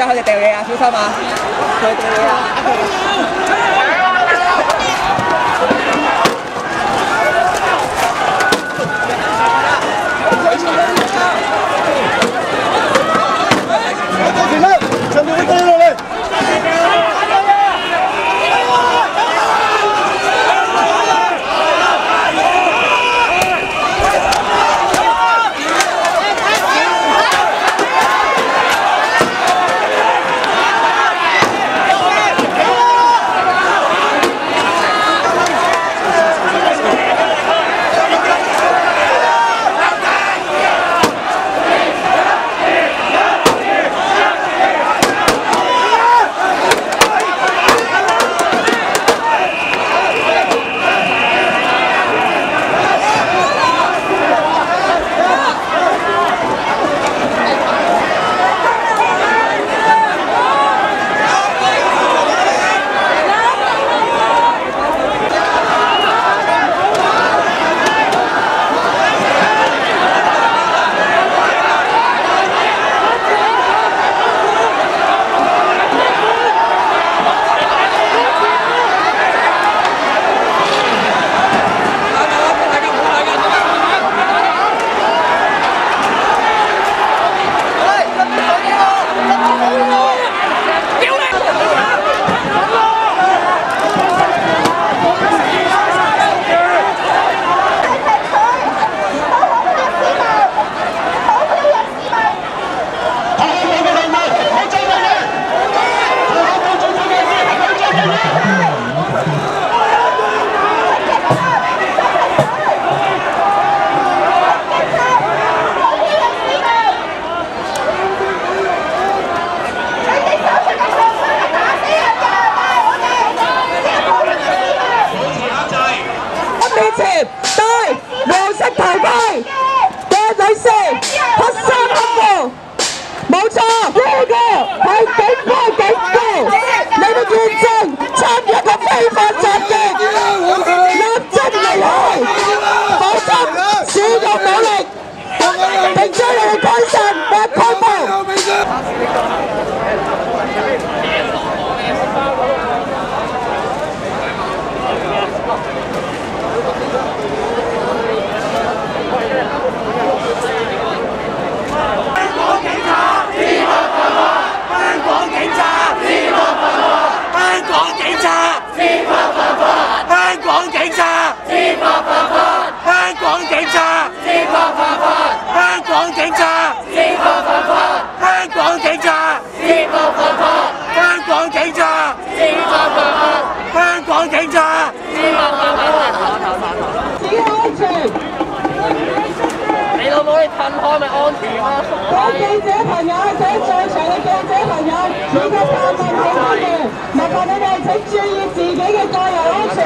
啊，佢哋掉嘢啊，小心啊！佢掉嘢啊！捕。香港警察，司法犯法；香港警察，司法犯法；香港警察，司法犯法；香港警察，司法犯法；香港司法犯法；香港警察，司法犯法；香港警察，司法犯法。自己安全。你老母你褪開咪安全咯！各記者朋友，請在場嘅記者朋友以及泛民警官員，麻煩你哋請注意自己嘅個人安全。